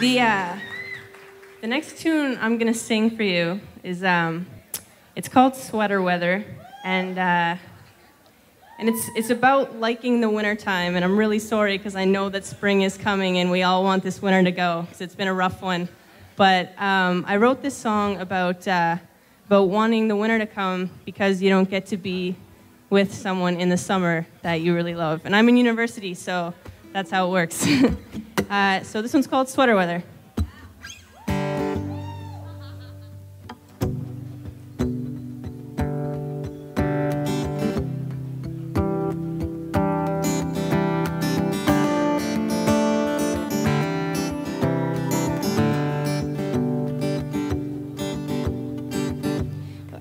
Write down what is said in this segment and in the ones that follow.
The uh, the next tune I'm gonna sing for you is um, it's called Sweater Weather, and uh, and it's it's about liking the wintertime. And I'm really sorry because I know that spring is coming, and we all want this winter to go because it's been a rough one. But um, I wrote this song about uh, about wanting the winter to come because you don't get to be with someone in the summer that you really love. And I'm in university, so that's how it works. uh, so this one's called Sweater Weather.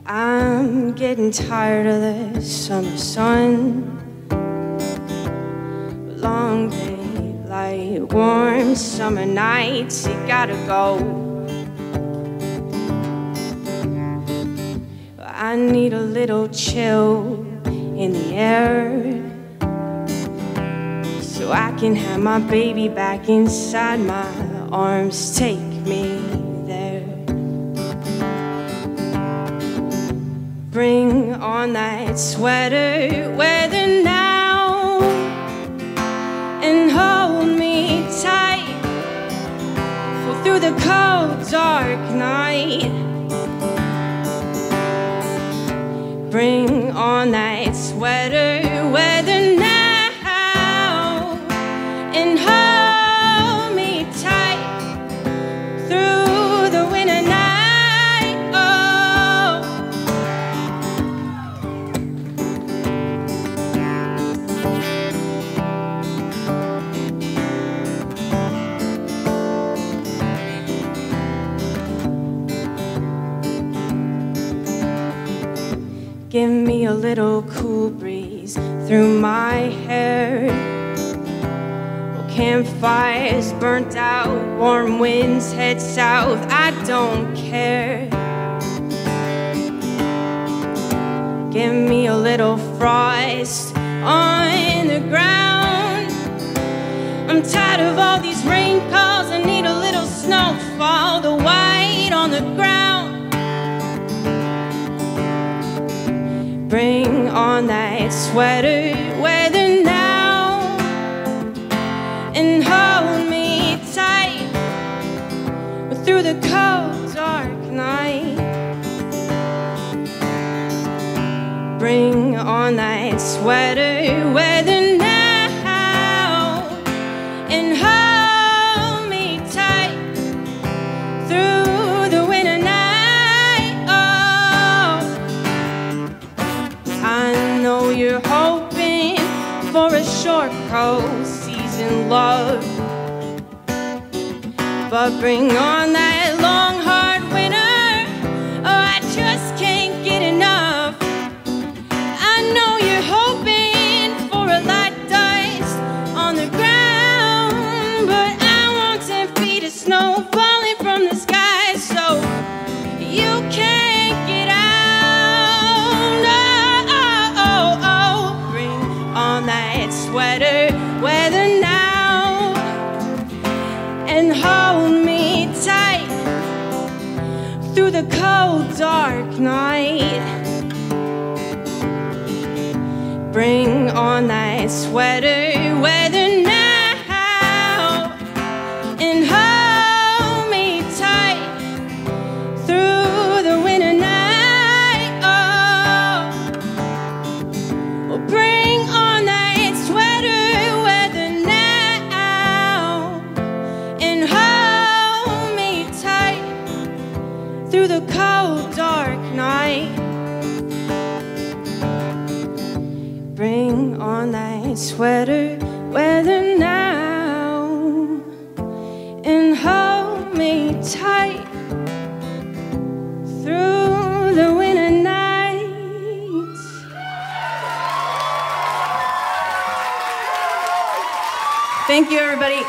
I'm getting tired of the summer sun. Long warm summer nights, you gotta go. I need a little chill in the air. So I can have my baby back inside my arms. Take me there. Bring on that sweater weather the cold dark night. Bring on that sweater weather a little cool breeze through my hair. Oh, campfires burnt out, warm winds head south. I don't care. Give me a little frost on the ground. I'm tired of all these rain calls. I need a little snowfall, the white on the ground. Bring on that sweater weather now and hold me tight through the cold dark night. Bring on that sweater weather cold season love. But bring on that through the cold dark night. Bring on that sweater weather now and hold me tight through the winter night. Oh, well, bring that sweater weather now and hold me tight through the winter nights. Thank you, everybody.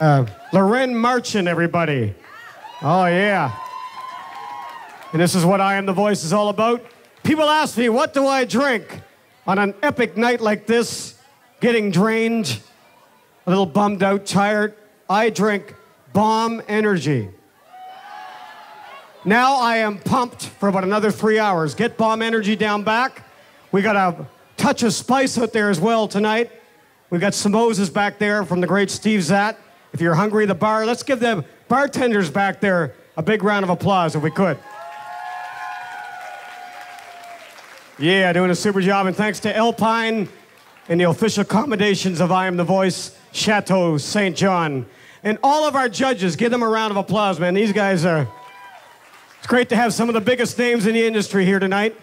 Uh, Laurenn Marchand, everybody. Oh, yeah. And this is what I Am the Voice is all about. People ask me, what do I drink on an epic night like this, getting drained, a little bummed out, tired? I drink bomb energy. Now I am pumped for about another three hours. Get bomb energy down back. We got a touch of spice out there as well tonight. We got samosas back there from the great Steve Zatt. If you're hungry, the bar. Let's give the bartenders back there a big round of applause if we could. Yeah, doing a super job. And thanks to Alpine and the official accommodations of I Am the Voice, Chateau St. John. And all of our judges, give them a round of applause, man. These guys are. It's great to have some of the biggest names in the industry here tonight.